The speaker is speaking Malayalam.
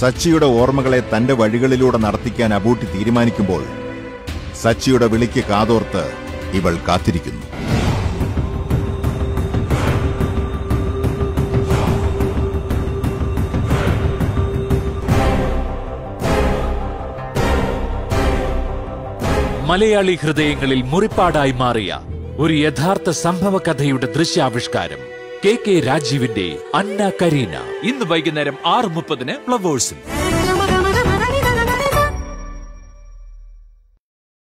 സച്ചിയുടെ ഓർമ്മകളെ തന്റെ വഴികളിലൂടെ നടത്തിക്കാൻ അബൂട്ടി തീരുമാനിക്കുമ്പോൾ സച്ചിയുടെ വിളിക്ക് കാതോർത്ത് ഇവൾ കാത്തിരിക്കുന്നു. മലയാളി ഹൃദയങ്ങളിൽ മുറിപ്പാടായി മാറിയ ഒരു യഥാർത്ഥ സംഭവ കഥയുടെ ദൃശ്യാവിഷ്കാരം. കെ കെ രാജീവിന്റെ അന്ന കരീന. ഇന്ന് വൈകുന്നേരം ആറ് മുപ്പതിന് ഫ്ലവേഴ്സിൽ.